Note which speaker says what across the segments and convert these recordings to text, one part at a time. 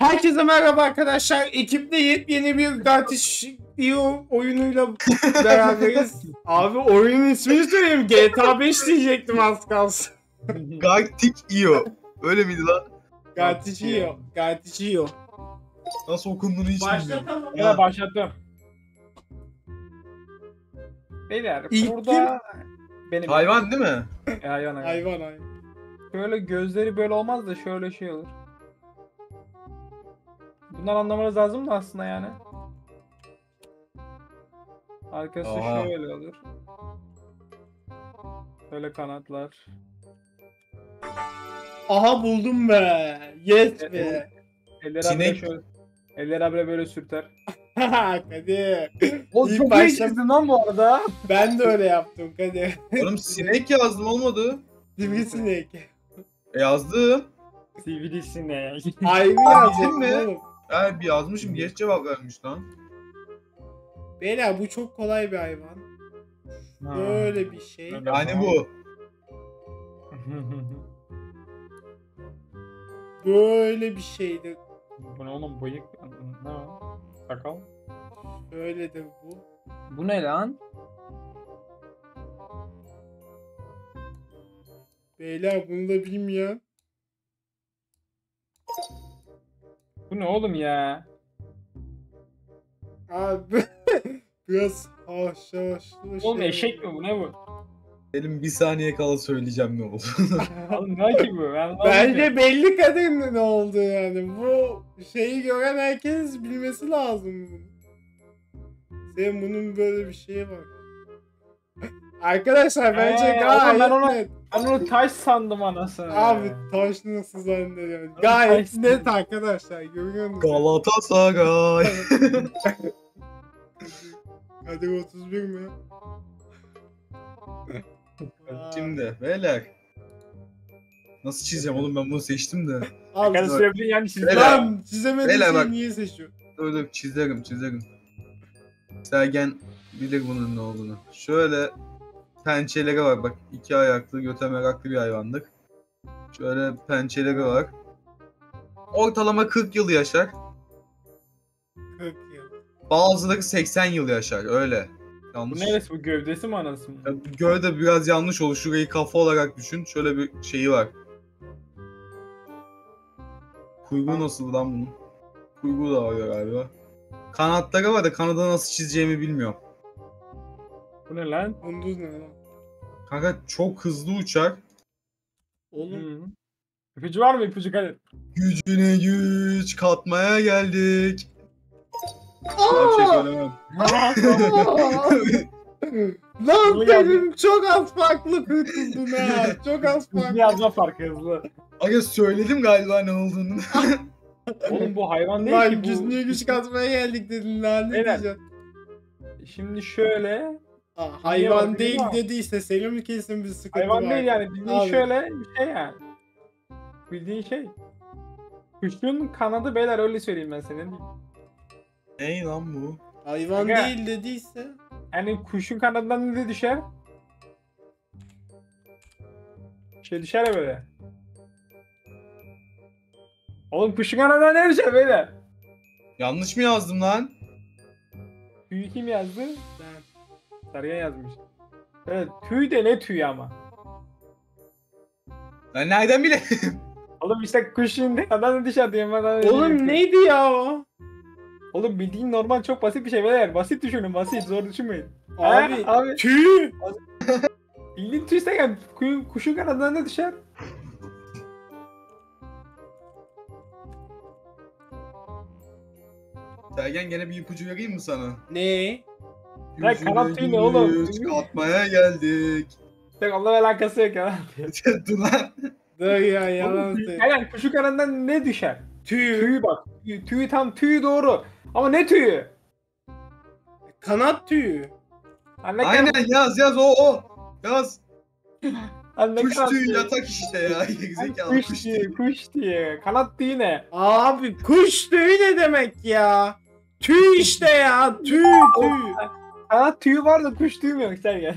Speaker 1: Herkese merhaba arkadaşlar. Ekiple yepyeni bir Gartiş Io oyunuyla beraberiz. Abi oyunun ismini söyleyeyim. GTA 5 diyecektim az kalsın.
Speaker 2: Galactic Io. Öyle miydi lan?
Speaker 1: Gartiş Io. Gartiş Io.
Speaker 2: Nasıl okunduğunu hiç bilmiyorum.
Speaker 1: Başlatalım.
Speaker 3: Ya başlattım. Beyler
Speaker 1: İlk
Speaker 3: burada benim
Speaker 2: Hayvan değil mi?
Speaker 3: E, hayvan, hayvan.
Speaker 1: Hayvan hayvan.
Speaker 3: Şöyle gözleri böyle olmaz da şöyle şey olur. Bundan anlamanız lazım da aslında yani. Arkası
Speaker 2: Aha.
Speaker 3: şöyle olur. Böyle kanatlar.
Speaker 1: Aha buldum be. Yes
Speaker 3: Evet.
Speaker 1: be.
Speaker 3: Elleri
Speaker 2: Sinek.
Speaker 3: habire şöyle. Elleri habire böyle sürter.
Speaker 1: Kadir.
Speaker 3: O
Speaker 1: İlk
Speaker 3: çok
Speaker 1: başta-
Speaker 3: iyi çizdin lan bu arada.
Speaker 1: Ben de öyle yaptım Kadir.
Speaker 2: Oğlum sinek yazdım olmadı.
Speaker 1: Sivrisinek.
Speaker 2: E yazdım.
Speaker 3: Sivrisinek.
Speaker 1: Hayvi
Speaker 2: Bildin
Speaker 1: yazacaktım
Speaker 2: mi?
Speaker 1: oğlum.
Speaker 2: Ha bir yazmışım geç cevap vermiş lan.
Speaker 1: Beyler bu çok kolay bir hayvan. Böyle bir şey.
Speaker 2: Yani bu.
Speaker 1: Böyle bir şeydi.
Speaker 3: bu ne oğlum bıyık? Ne o? Sakal?
Speaker 1: Böyledir bu.
Speaker 3: Bu ne lan?
Speaker 1: Beyler bunu da bilmeyen.
Speaker 3: Bu ne oğlum ya?
Speaker 1: Abi biraz haşhaşlı
Speaker 3: Oğlum
Speaker 1: şey
Speaker 3: eşek mi bu ne bu?
Speaker 2: Benim bir saniye kala söyleyeceğim ne oldu.
Speaker 3: Oğlum ne ki bu? Ben
Speaker 1: Bence belli kadın ne oldu yani. Bu şeyi gören herkes bilmesi lazım bunu. Senin bunun böyle bir şeyi var. Arkadaşlar bence
Speaker 3: Ee,
Speaker 1: gayet
Speaker 3: ben onu-
Speaker 1: net.
Speaker 3: Ben onu taş sandım anasını.
Speaker 1: Abi taş nasıl zannediyorum. Gayet
Speaker 3: taş-
Speaker 1: net arkadaşlar görüyor musunuz?
Speaker 2: Galatasaray.
Speaker 1: Kadir 31 mi?
Speaker 2: Şimdi beyler. Nasıl çizeceğim oğlum ben bunu seçtim de.
Speaker 1: Abi
Speaker 3: yani çizdi.
Speaker 2: Beyler.
Speaker 1: lan çizemediğin şeyi
Speaker 2: bak.
Speaker 1: niye seçiyorsun?
Speaker 2: Dur dur çizerim çizerim. Sergen bilir bunun ne olduğunu. Şöyle pençeleri var bak. iki ayaklı göte meraklı bir hayvanlık. Şöyle pençeleri var. Ortalama 40 yıl yaşar.
Speaker 1: 40 yıl.
Speaker 2: Bazıları 80 yıl yaşar öyle.
Speaker 3: Bu
Speaker 2: Yanlış.
Speaker 3: neresi bu gövdesi mi anası mı?
Speaker 2: Ya, Gövde biraz yanlış olur. Şurayı kafa olarak düşün. Şöyle bir şeyi var. Kuyruğu nasıl lan bunun? Kuyruğu da var galiba. Kanatları var da kanadı nasıl çizeceğimi bilmiyorum.
Speaker 3: Bu ne lan?
Speaker 1: Kunduz ne lan?
Speaker 2: Kanka çok hızlı uçar.
Speaker 1: Oğlum
Speaker 3: Hı. İpucu var mı ipucu Kadir?
Speaker 2: Gücüne güç katmaya geldik. Bir şey söylemem.
Speaker 1: Lan
Speaker 3: Hızlı geldi.
Speaker 1: benim çok az farklı kurtuldun ha. Çok az
Speaker 3: Hızlı
Speaker 1: farklı.
Speaker 3: yazma farkı hızlı.
Speaker 2: Aga söyledim galiba ne olduğunu.
Speaker 3: Oğlum bu hayvan değil
Speaker 1: Lan
Speaker 3: ki bu.
Speaker 1: gücüne güç katmaya geldik dedin lan ne
Speaker 3: Beyler.
Speaker 1: diyeceksin?
Speaker 3: Şimdi şöyle.
Speaker 1: Aa, hayvan değil
Speaker 3: ama.
Speaker 1: dediyse senin kesin bir sıkıntı
Speaker 3: Hayvan
Speaker 1: var.
Speaker 3: değil yani. Bildiğin
Speaker 1: Abi.
Speaker 3: şöyle bir şey yani. Bildiğin şey. Kuşun kanadı beyler öyle söyleyeyim ben senin.
Speaker 2: Ney lan bu?
Speaker 1: Hayvan
Speaker 3: Aga.
Speaker 1: değil dediyse.
Speaker 3: Yani kuşun kanadından ne düşer? Şey düşer ya böyle. Oğlum kuşun kanadından ne düşer böyle?
Speaker 2: Yanlış mı yazdım lan?
Speaker 3: Tüyü kim yazdı?
Speaker 1: Ben.
Speaker 3: Sergen yazmış. Evet tüy de ne tüy ama.
Speaker 2: Ben nereden bileyim?
Speaker 3: Oğlum işte kuşun kanadından düşer diye bana öyle
Speaker 1: Oğlum neydi ya o?
Speaker 3: Oğlum bildiğin normal çok basit bir şey beyler. Basit düşünün basit zor düşünmeyin.
Speaker 1: Abi,
Speaker 3: He, abi.
Speaker 1: tüy.
Speaker 3: Bildiğin tüy ise yani ku- kuşun kanadından ne düşer?
Speaker 2: Sergen gene bir ipucu vereyim mi sana?
Speaker 1: Ne?
Speaker 3: Tüyü ne oğlum?
Speaker 2: katmaya geldik.
Speaker 3: Tek onunla alakası yok ya.
Speaker 2: Dur lan.
Speaker 1: Dur ya yalan
Speaker 3: tüy-. Yani kuşun kanadından ne düşer?
Speaker 1: Tüy.
Speaker 3: Tüyü bak. Tüyü, tüyü tam tüyü doğru. Ama ne tüyü?
Speaker 1: Kanat tüyü.
Speaker 3: Ha, ne
Speaker 2: Aynen
Speaker 3: kanat-
Speaker 2: yaz yaz o o. Yaz.
Speaker 3: ha, ne
Speaker 2: Kuş
Speaker 3: kanat
Speaker 2: tüyü
Speaker 3: tüyü?
Speaker 2: yatak işte ya. Gerizekalı
Speaker 3: Kuş
Speaker 2: kuş
Speaker 3: tüyü. kuş tüyü. Kanat tüyü ne?
Speaker 1: Abi kuş tüyü ne demek ya? Tüy işte ya. Tüy tüy.
Speaker 3: Kanat tüyü var da kuş tüyü mü yok Sergen?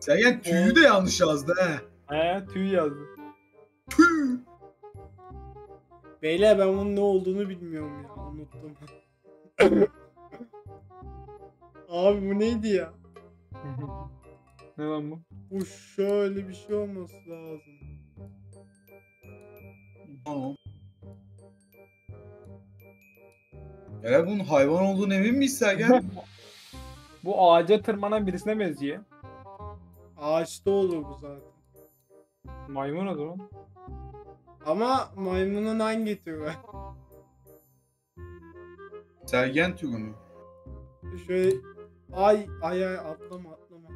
Speaker 2: Sergen tüyü de yanlış yazdı he.
Speaker 3: He tüy yazdı.
Speaker 2: Tüy.
Speaker 1: Beyler ben bunun ne olduğunu bilmiyorum ya. Unuttum. Abi bu neydi ya?
Speaker 3: ne lan bu?
Speaker 1: Bu şöyle bir şey olması lazım.
Speaker 2: Tamam. Ya bunun hayvan olduğunu emin miyiz Sergen?
Speaker 3: Bu ağaca tırmanan birisine benziyor.
Speaker 1: Ağaçta olur bu zaten.
Speaker 3: Maymun o zaman.
Speaker 1: Ama maymunun hangi türü?
Speaker 2: Sergen türü mü?
Speaker 1: Şöyle ay ay ay atlama atlama.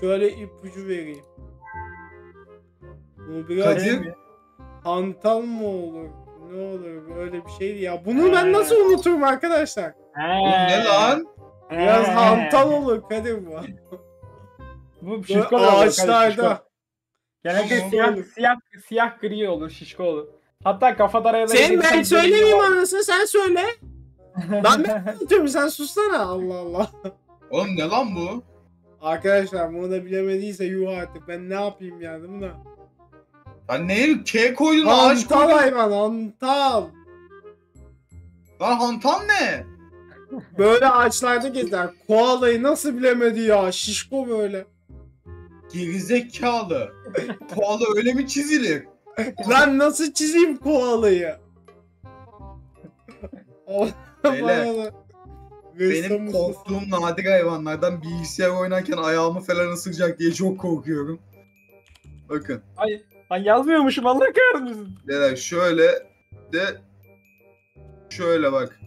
Speaker 1: Şöyle ipucu vereyim. Bu biraz
Speaker 2: Kadir?
Speaker 1: hantal mı olur? Ne olur böyle bir şeydi ya. Bunu ben nasıl unuturum arkadaşlar?
Speaker 2: Bu ne lan?
Speaker 1: Biraz hantal olur Kadir bu.
Speaker 3: Bu şişko olur.
Speaker 1: ağaçlarda.
Speaker 3: Genelde siyah, siyah, siyah gri olur, şişko olur. Hatta kafa darayaları...
Speaker 1: Sen ben söylemeyeyim anasını sen söyle. Lan ben anlatıyorum sen sussana Allah Allah.
Speaker 2: Oğlum ne lan bu?
Speaker 1: Arkadaşlar bunu da bilemediyse yuh artık ben ne yapayım yani buna.
Speaker 2: Lan neye K koydun ağaç
Speaker 1: Hantal
Speaker 2: koydun?
Speaker 1: hayvan hantal.
Speaker 2: Lan hantal ne?
Speaker 1: Böyle ağaçlarda gezer. Koalayı nasıl bilemedi ya? Şişko böyle.
Speaker 2: Gerizekalı. Koala öyle mi çizilir?
Speaker 1: Lan nasıl çizeyim koalayı?
Speaker 2: Beyler, Benim korktuğum nadir hayvanlardan bilgisayar oynarken ayağımı falan ısıracak diye çok korkuyorum. Bakın.
Speaker 3: Ay, ay yazmıyormuşum Allah kahretmesin.
Speaker 2: Beyler şöyle de şöyle bak.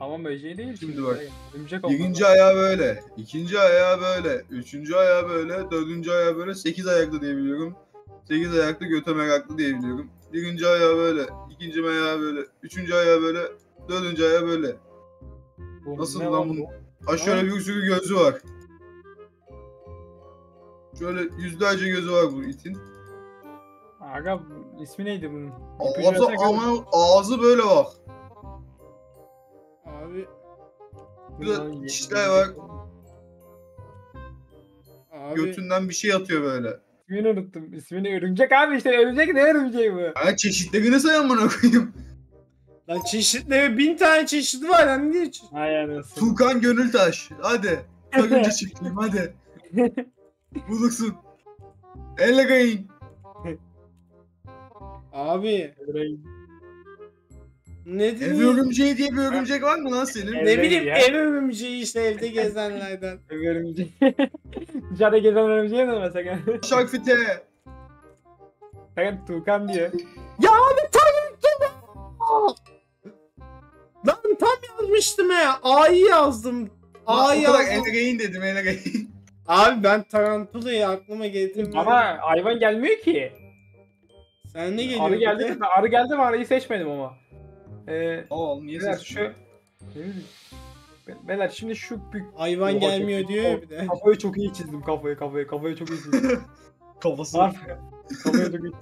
Speaker 3: Ama böceği değil.
Speaker 2: Şimdi bak.
Speaker 3: Örümcek.
Speaker 2: Birinci ayağı böyle, ikinci ayağı böyle, üçüncü ayağı böyle, dördüncü ayağı böyle, sekiz ayaklı diyebiliyorum. Sekiz ayaklı göte meraklı diyebiliyorum. Birinci ayağı böyle, ikinci ayağı böyle, üçüncü ayağı böyle, dördüncü ayağı böyle.
Speaker 3: Bu
Speaker 2: Nasıl
Speaker 3: ne
Speaker 2: lan
Speaker 3: bu?
Speaker 2: bu? Ha şöyle bir sürü gözü var. Şöyle yüzlerce gözü var bu itin.
Speaker 3: Aga ismi neydi bunun?
Speaker 2: Ağzı ama ağzı böyle bak. Bir de dişler var.
Speaker 1: abi.
Speaker 2: Götünden bir şey atıyor böyle.
Speaker 3: İsmini unuttum. İsmini örümcek abi işte örümcek ne örümceği bu?
Speaker 2: Ha çeşitlerini say amına koyayım.
Speaker 1: Lan çeşitleri bin tane çeşit var lan niye çeşit?
Speaker 3: Hay anasını.
Speaker 2: Tuğkan Gönültaş. Hadi. Takınca çıkayım hadi. Bulursun. Elle kayın.
Speaker 1: Abi ne
Speaker 2: Ev
Speaker 1: diyeyim?
Speaker 2: örümceği diye bir örümcek var mı lan senin?
Speaker 1: Ne bileyim
Speaker 3: ya.
Speaker 1: ev örümceği işte evde gezenlerden.
Speaker 3: örümcek. Dışarıda gezen örümceği ne mesela?
Speaker 2: Harfi T.
Speaker 3: Sakın Tuğkan diyor.
Speaker 1: ya abi tam. Lan tam yazmıştım ya. A'yı yazdım. A'yı
Speaker 2: o kadar
Speaker 1: yazdım.
Speaker 2: kayın dedim kayın.
Speaker 1: Abi ben tarantulayı aklıma getirmedim.
Speaker 3: Ama hayvan gelmiyor ki.
Speaker 1: Sen ne geliyor?
Speaker 3: Arı geldi? Arı geldi mi? Arıyı seçmedim ama. Ee,
Speaker 2: Oğlum niye
Speaker 3: Beyler
Speaker 2: ses
Speaker 3: şu... Ne bileyim. Be- Beyler şimdi şu büyük
Speaker 1: Hayvan
Speaker 3: Oha,
Speaker 1: gelmiyor
Speaker 3: çok-
Speaker 1: diyor ya bir de.
Speaker 3: kafayı çok iyi çizdim kafayı kafayı kafayı çok iyi çizdim.
Speaker 2: Kafası.
Speaker 3: Harf. kafayı çok iyi çizdim.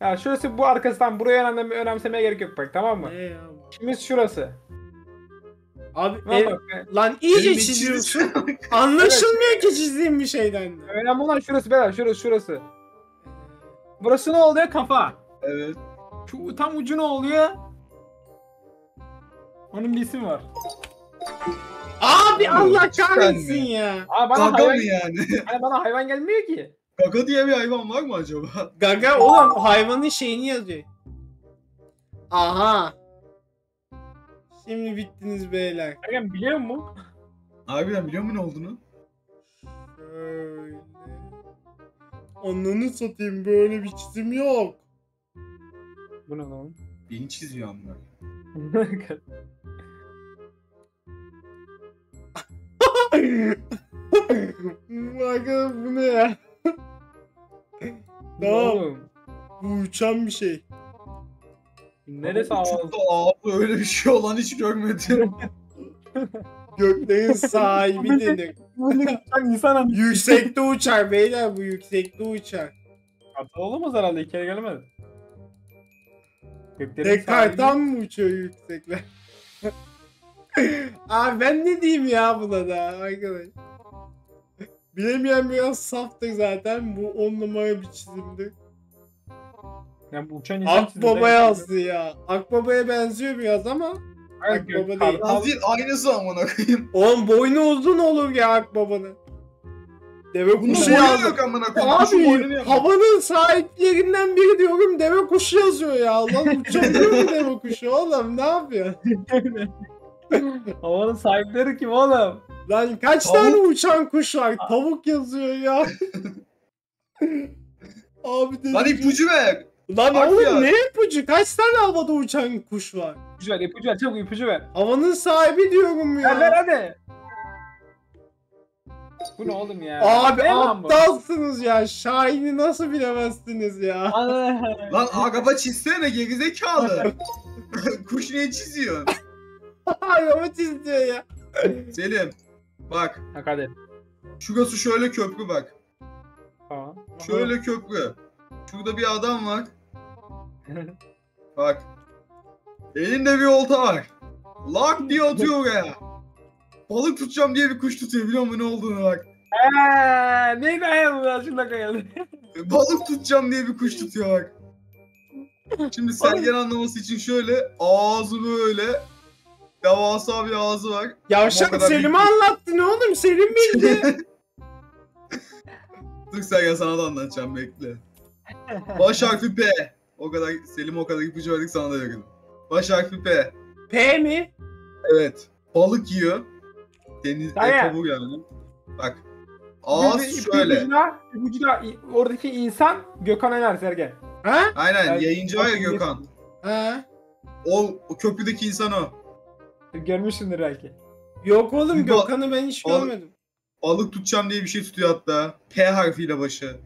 Speaker 3: Ya şurası bu arkasından buraya önem önemsemeye gerek yok bak tamam mı?
Speaker 1: Ne ya?
Speaker 3: Şimdi şurası.
Speaker 1: Abi
Speaker 3: Ne
Speaker 1: ev-
Speaker 3: bak be.
Speaker 1: lan iyice çiziyorsun. Anlaşılmıyor ki çizdiğim bir şeyden de.
Speaker 3: Önemli olan şurası beyler şurası şurası. Burası ne oluyor? Kafa.
Speaker 2: evet.
Speaker 3: Şu tam ucu ne oluyor? Onun bir ismi var.
Speaker 1: Abi Allah kahretsin
Speaker 2: mi?
Speaker 1: ya.
Speaker 3: Aa bana
Speaker 2: Kaka
Speaker 3: hayvan,
Speaker 2: mı yani?
Speaker 3: Hani bana hayvan gelmiyor ki.
Speaker 2: Kaka diye bir hayvan var mı acaba?
Speaker 1: Gaga oğlum hayvanın şeyini yazıyor. Aha. Şimdi bittiniz beyler.
Speaker 3: Ergen biliyor musun?
Speaker 2: Harbiden biliyor musun ne olduğunu?
Speaker 1: Şöyle. Ananı satayım böyle bir çizim yok.
Speaker 3: Bu ne lan?
Speaker 2: Beni çiziyor ama.
Speaker 1: Bakın bu ne ya? Tamam.
Speaker 3: oğlum?
Speaker 1: Bu uçan bir şey.
Speaker 3: Neresi?
Speaker 2: Çok da ağzı öyle bir şey olan hiç görmedim.
Speaker 1: Göklerin sahibi denir.
Speaker 3: İnsan anı.
Speaker 1: Yüksekte uçar beyler bu yüksekte uçar.
Speaker 3: Kartal olamaz herhalde iki kere gelemedi. Göklerin
Speaker 1: Tek kartal mı uçuyor yüksekler? Abi ben ne diyeyim ya buna da arkadaş. Bilemeyen biraz saftır zaten. Bu on numara bir çizimdir.
Speaker 3: Yani bu uçan insan.
Speaker 1: Akbaba yazdı ya. Akbaba'ya benziyor biraz ama.
Speaker 3: Hayır,
Speaker 1: Akbaba değil.
Speaker 2: değil aynısı amına koyayım.
Speaker 1: Oğlum boynu uzun olur ya Akbaba'nın. Deve
Speaker 2: Bunun
Speaker 1: kuşu yazdı.
Speaker 2: yok amına koyayım. Kuşun boynunu
Speaker 1: Abi havanın sahiplerinden biri diyorum deve kuşu yazıyor ya. Lan uçabiliyor mu deve kuşu oğlum ne yapıyor?
Speaker 3: Havanın sahipleri kim oğlum?
Speaker 1: Lan kaç
Speaker 2: Tavuk.
Speaker 1: tane uçan kuş var? Tavuk yazıyor ya. Abi dedim.
Speaker 2: Lan ipucu ver.
Speaker 1: Lan
Speaker 2: Bak
Speaker 1: oğlum
Speaker 2: ya.
Speaker 1: ne ipucu? Kaç tane havada uçan kuş var?
Speaker 3: İpucu ver, ipucu ver, çabuk ipucu ver.
Speaker 1: Havanın sahibi diyorum
Speaker 3: Ver ver
Speaker 1: ya.
Speaker 3: hadi. Bu ne oğlum ya?
Speaker 1: Abi
Speaker 3: Ne
Speaker 1: aptalsınız ya. Şahin'i nasıl bilemezsiniz ya?
Speaker 2: Lan agaba çizsene gerizekalı. Kuş niye çiziyorsun?
Speaker 1: Araba çiziyor ya.
Speaker 2: Selim. Bak.
Speaker 3: Bak hadi.
Speaker 2: Şurası şöyle köprü bak.
Speaker 3: Tamam.
Speaker 2: Şöyle köprü. Şurada bir adam var. Bak. Elinde bir olta var. Lak diye atıyor oraya. Balık tutacağım diye bir kuş tutuyor biliyor musun ne olduğunu bak.
Speaker 3: Eee, ne bu ya şimdi geldi.
Speaker 2: Balık tutacağım diye bir kuş tutuyor bak. Şimdi Sergen anlaması için şöyle ağzı böyle devasa bir ağzı var.
Speaker 1: Yavşak Selim'e
Speaker 2: büyük-
Speaker 1: anlattın oğlum. Selim bildi.
Speaker 2: Dur Sergen sana da anlatacağım bekle. Baş harfi P. O kadar Selim o kadar ipucu verdik sana da yakın. Baş harfi P.
Speaker 1: P mi?
Speaker 2: Evet. Balık yiyor. Deniz kabuğu yani. Bak. Ağız
Speaker 3: İpucu-
Speaker 2: şöyle.
Speaker 3: ipucuna- ipucuna oradaki insan Gökhan Ener Sergen.
Speaker 1: Ha?
Speaker 2: Aynen
Speaker 3: Yani-
Speaker 2: yayıncı var ya Gökhan.
Speaker 1: Ha?
Speaker 2: O, o köprüdeki insan o.
Speaker 3: Görmüşsündür belki.
Speaker 1: Yok oğlum Gökhan'ı ben hiç
Speaker 2: Bal-
Speaker 1: görmedim.
Speaker 2: Balık tutacağım diye bir şey tutuyor hatta. P harfiyle başı.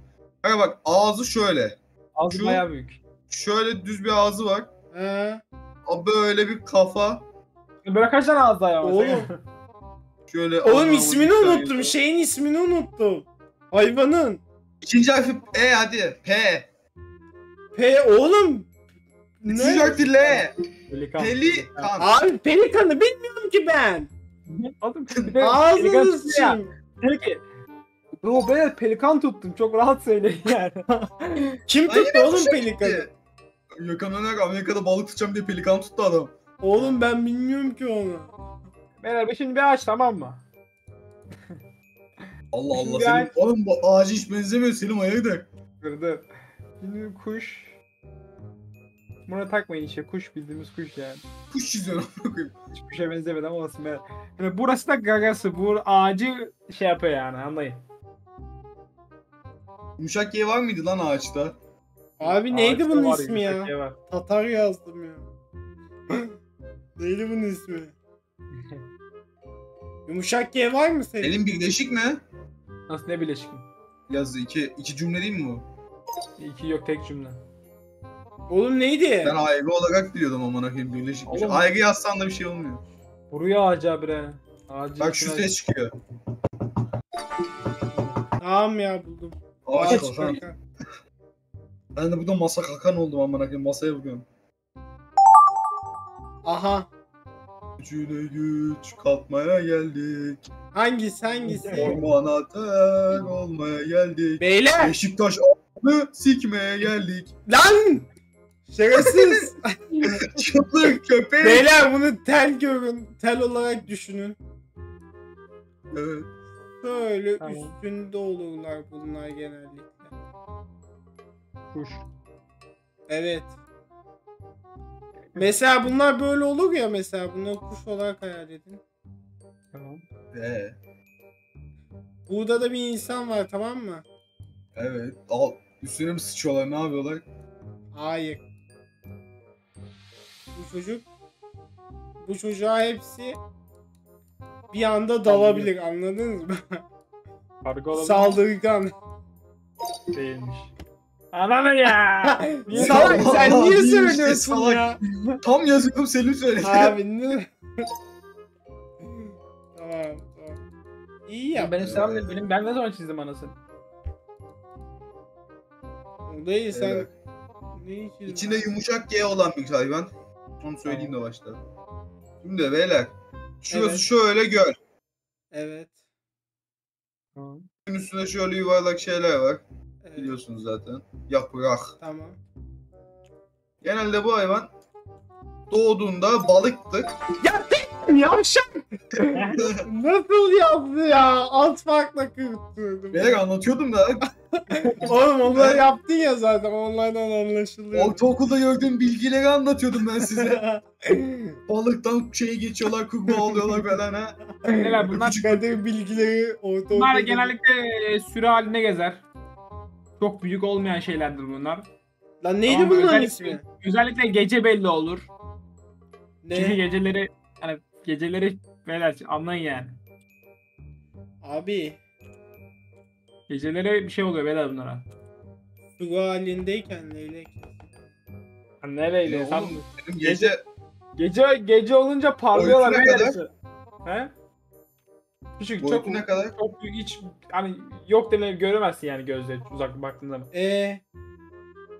Speaker 2: Kanka bak ağzı şöyle.
Speaker 3: Ağzı
Speaker 2: Şu-
Speaker 3: bayağı büyük.
Speaker 2: Şöyle düz bir ağzı var. O Böyle bir kafa.
Speaker 3: Böyle kaç tane ağız ya?
Speaker 1: Oğlum.
Speaker 2: Şöyle
Speaker 1: Oğlum ismini unuttum.
Speaker 2: yazıyor.
Speaker 1: Şeyin ismini unuttum. Hayvanın.
Speaker 2: İkinci harfi E hadi. P.
Speaker 1: P oğlum.
Speaker 2: Üçüncü
Speaker 1: Ne?
Speaker 2: harfi L.
Speaker 3: Pelikan.
Speaker 2: Pelikan.
Speaker 1: Abi pelikanı bilmiyorum ki ben.
Speaker 3: Oğlum bir de pelikan
Speaker 1: Ağzını
Speaker 3: tutuyor ya. Dedi ki Bro ben pelikan tuttum. Çok rahat söyleyin yani.
Speaker 1: Kim tuttu
Speaker 2: yine
Speaker 1: oğlum
Speaker 2: kuşa
Speaker 1: pelikanı?
Speaker 2: Gökhan Öner Amerika'da balık tutacağım diye pelikan tuttu adam.
Speaker 1: Oğlum ben bilmiyorum ki onu.
Speaker 3: Beyler şimdi bir ağaç tamam mı?
Speaker 2: Allah Allah senin
Speaker 3: ay-
Speaker 2: oğlum bu ağacı hiç benzemiyor Selim hayırdır?
Speaker 3: Dur dur. Şimdi kuş. Buna takmayın işte kuş bildiğimiz kuş yani.
Speaker 2: Kuş koyayım.
Speaker 3: Hiç kuşa benzemedi ama olsun be. Yani burası da gagası. Bu ağacı şey yapıyor yani anlayın.
Speaker 2: Yumuşak Y var mıydı lan ağaçta?
Speaker 1: Abi neydi
Speaker 3: Ağaçta
Speaker 1: bunun
Speaker 3: var,
Speaker 1: ismi
Speaker 3: yumuşak
Speaker 1: ya?
Speaker 3: şey var.
Speaker 1: Tatar yazdım ya. neydi bunun ismi? Yumuşak G var mı senin?
Speaker 2: Selim birleşik mi?
Speaker 3: Nasıl ne bileşik mi?
Speaker 2: Yazdı iki, iki cümle değil mi bu?
Speaker 3: İki yok tek cümle.
Speaker 1: Oğlum neydi?
Speaker 2: Ben ayrı olarak biliyordum amına koyayım birleşikmiş.
Speaker 3: Oğlum.
Speaker 2: Ayrı yazsan da bir şey olmuyor.
Speaker 3: Buraya ağacı abi bre. Ağacı
Speaker 2: Bak şu ses çıkıyor.
Speaker 1: Tamam ya buldum.
Speaker 2: Ağaç kalkan. Ben de burada masa kalkan oldum amına koyayım masaya bakıyorum.
Speaker 1: Aha.
Speaker 2: Gücüne güç katmaya geldik.
Speaker 1: Hangisi hangisi?
Speaker 2: Ormana ter olmaya geldik.
Speaker 1: Beyler.
Speaker 2: Beşiktaş a**ını sikmeye geldik.
Speaker 1: Lan! Şerefsiz.
Speaker 2: Çıplak köpek.
Speaker 1: Beyler bunu tel görün. Tel olarak düşünün.
Speaker 2: Evet.
Speaker 1: Böyle
Speaker 3: Tamam.
Speaker 1: üstünde olurlar bunlar genellikle.
Speaker 3: Kuş.
Speaker 1: Evet. Mesela bunlar böyle olur ya mesela. Bunları kuş olarak hayal edin.
Speaker 3: Tamam.
Speaker 2: Ee,
Speaker 1: Burada da bir insan var tamam mı?
Speaker 2: evet. Al. Üstüne mi sıçıyorlar ne yapıyorlar?
Speaker 1: Hayır. Bu çocuk bu çocuğa hepsi bir anda dalabilir anladınız mı?
Speaker 3: Karga olabilir.
Speaker 1: Saldırgan.
Speaker 3: Değilmiş. Ananı ya. Niye
Speaker 1: salak sen niye
Speaker 2: Değil işte,
Speaker 1: söylüyorsun
Speaker 2: salak.
Speaker 1: ya?
Speaker 2: Tam yazıyordum Selim söyledi.
Speaker 1: Abi ne? tamam tamam. İyi
Speaker 3: Ya benim selam değil. Benim ben ne zaman çizdim anasını?
Speaker 1: Değil sen.
Speaker 2: Evet.
Speaker 1: Ne için?
Speaker 2: İçinde yumuşak G olan bir hayvan. Onu söyleyeyim de başta. Şimdi beyler. Şurası
Speaker 1: Evet.
Speaker 2: şöyle göl.
Speaker 1: Evet.
Speaker 3: Tamam.
Speaker 2: Üstünde şöyle yuvarlak şeyler var.
Speaker 1: evet.
Speaker 2: Biliyorsunuz zaten. Yaprak.
Speaker 1: Tamam.
Speaker 2: Genelde bu hayvan doğduğunda balıktı.
Speaker 1: Yavşak. Nasıl yazdı ya? Alt farkla kırptırdım.
Speaker 2: Beyler anlatıyordum da.
Speaker 1: Oğlum onları yaptın ya zaten onlardan anlaşılıyor.
Speaker 2: Ortaokulda gördüğüm bilgileri anlatıyordum ben size. Balıktan şeye geçiyorlar, kurbağa oluyorlar falan ha.
Speaker 3: Beyler bunlar,
Speaker 1: Kadir bilgileri ortaokulda.
Speaker 3: bunlar genellikle e, sürü halinde gezer. Çok büyük olmayan şeylerdir bunlar.
Speaker 1: Lan neydi
Speaker 3: Tamam,
Speaker 1: bunların
Speaker 3: özellikle-
Speaker 1: ismi?
Speaker 3: Özellikle gece belli olur. Çünkü
Speaker 1: Ne?
Speaker 3: geceleri hani geceleri beyler anlayın yani.
Speaker 1: Abi.
Speaker 3: Geceleri bir şey oluyor beyler bunlara.
Speaker 1: Su halindeyken leylek.
Speaker 3: Hani nereyle?
Speaker 2: Ya
Speaker 3: Sen-
Speaker 2: oğlum, Benim gece
Speaker 3: Gece gece olunca parlıyorlar
Speaker 2: Boyutu ne
Speaker 3: beyler.
Speaker 2: kadar?
Speaker 3: He? Küçük çok
Speaker 2: ne kadar?
Speaker 3: çok büyük hiç hani yok denen göremezsin yani gözle uzak baktığın zaman.
Speaker 1: Ee.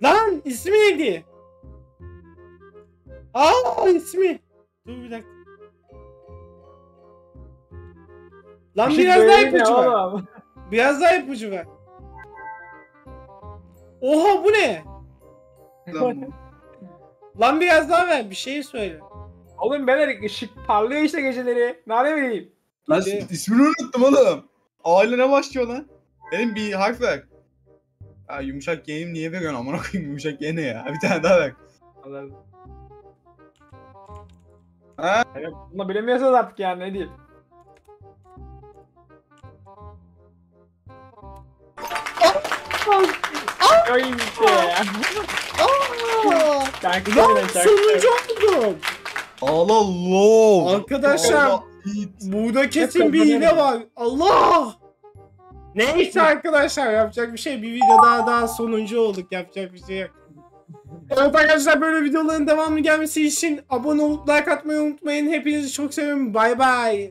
Speaker 1: Lan ismi neydi? Aa ismi. Dur bir dakika. Lan
Speaker 3: Küçük
Speaker 1: biraz daha ipucu
Speaker 3: ne oğlum?
Speaker 1: Biraz daha ipucu ver. Oha bu ne?
Speaker 2: Lan
Speaker 1: biraz daha ver bir şey söyle.
Speaker 3: Oğlum beyler ışık parlıyor işte geceleri. Ne bileyim.
Speaker 2: Lan
Speaker 1: Gece-
Speaker 2: ismini unuttum oğlum. Aile ne başlıyor lan? Benim bir harf ver. Ha yumuşak yeğenim niye veriyorsun amına koyayım yumuşak yeğene ya. Bir tane daha ver.
Speaker 3: Anladım.
Speaker 2: Ha?
Speaker 3: Evet, bunu bilemiyorsanız artık yani ne diyeyim. Ay işte ya.
Speaker 1: Aa!
Speaker 3: Şarkı
Speaker 1: Lan
Speaker 3: söyle şarkı.
Speaker 1: sonuncu oldum.
Speaker 2: Allah Allah.
Speaker 1: Arkadaşlar
Speaker 2: Allah,
Speaker 1: burada kesin bir hile var. Allah! Neyse arkadaşlar yapacak bir şey. Bir video daha daha sonuncu olduk. Yapacak bir şey yok. Evet arkadaşlar böyle videoların devamlı gelmesi için abone olup like atmayı unutmayın. Hepinizi çok seviyorum. Bay bay.